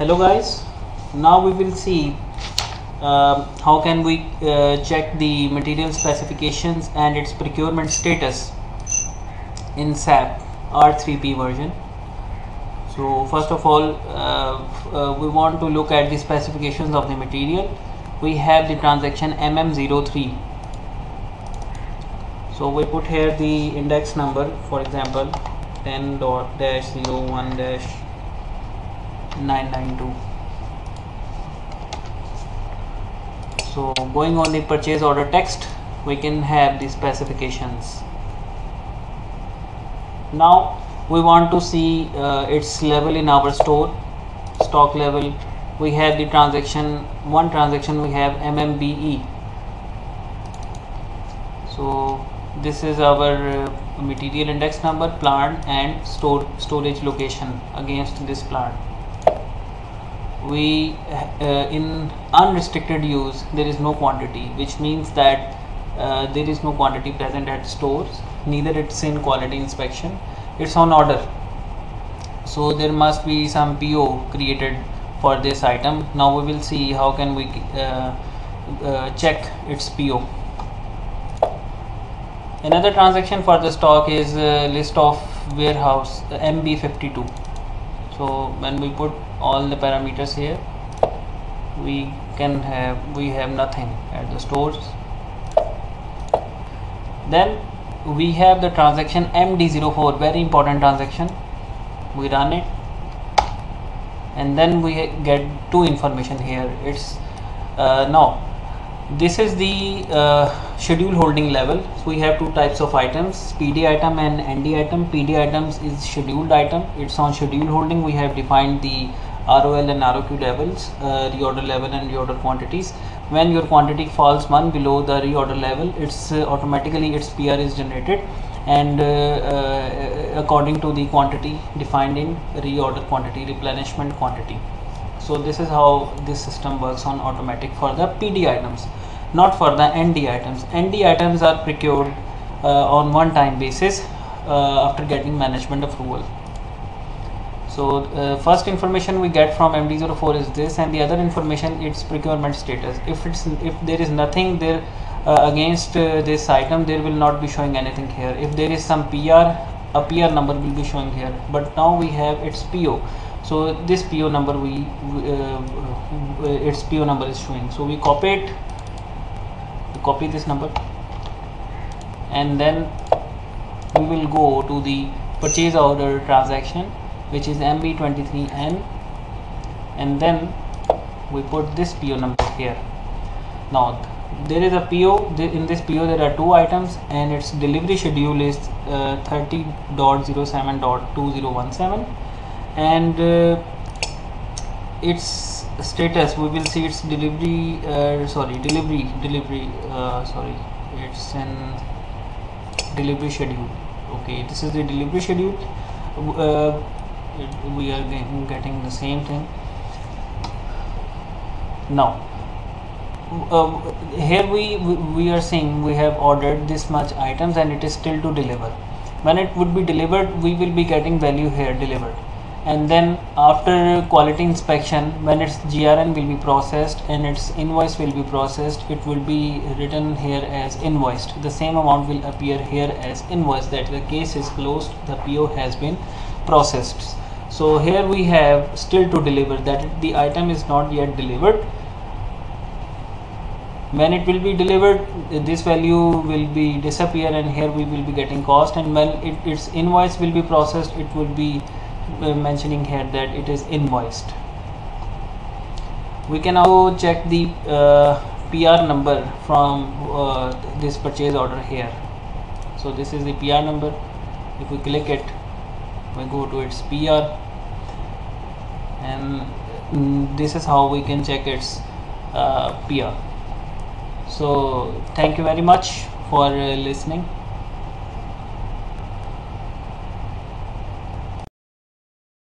hello guys. Now we will see um, how can we uh, check the material specifications and its procurement status in SAP R3P version. So first of all uh, uh, we want to look at the specifications of the material. We have the transaction MM03 so we put here the index number for example 10 992 so going on the purchase order text we can have the specifications. Now we want to see uh, its level in our store stock level. We have the transaction one transaction we have MMBE so this is our uh, material index number plant and store storage location against this plant we uh, in unrestricted use there is no quantity which means that uh, there is no quantity present at stores neither it's in quality inspection it's on order. So there must be some PO created for this item. Now we will see how can we uh, uh, check its PO another transaction for the stock is uh, list of warehouse MB52 so when we put all the parameters here we can have we have nothing at the stores. Then we have the transaction MD04 very important transaction. We run it. And then we get two information here. It's uh, now this is the uh, schedule holding level. So we have two types of items pd item and nd item. Pd items is scheduled item. It's on schedule holding. We have defined the ROL and ROQ levels, uh, reorder level and reorder quantities. When your quantity falls one below the reorder level, it's uh, automatically its PR is generated. And uh, uh, according to the quantity defined in reorder quantity, replenishment quantity. So this is how this system works on automatic for the PD items, not for the ND items. ND items are procured uh, on one time basis uh, after getting management approval. So uh, first information we get from md04 is this and the other information its procurement status. If it's if there is nothing there uh, against uh, this item there will not be showing anything here. If there is some pr a pr number will be showing here. But now we have its po so this po number we uh, its po number is showing. So we copy it copy this number. And then we will go to the purchase order transaction which is ME23N and then we put this PO number here. Now there is a PO in this PO there are two items and its delivery schedule is uh, 30.07.2017 and uh, its status we will see its delivery uh, sorry delivery delivery uh, sorry it's an delivery schedule. Okay this is the delivery schedule. Uh, we are getting the same thing. Now uh, here we we are saying we have ordered this much items and it is still to deliver. When it would be delivered we will be getting value here delivered and then after quality inspection when its grn will be processed and its invoice will be processed it will be written here as invoiced. The same amount will appear here as invoice that the case is closed the po has been processed. So here we have still to deliver that the item is not yet delivered. When it will be delivered this value will be disappear and here we will be getting cost. And when it, its invoice will be processed it will be mentioning here that it is invoiced. We can also check the uh, PR number from uh, this purchase order here. So this is the PR number. If we click it we go to its PR and mm, this is how we can check its uh, PR so thank you very much for uh, listening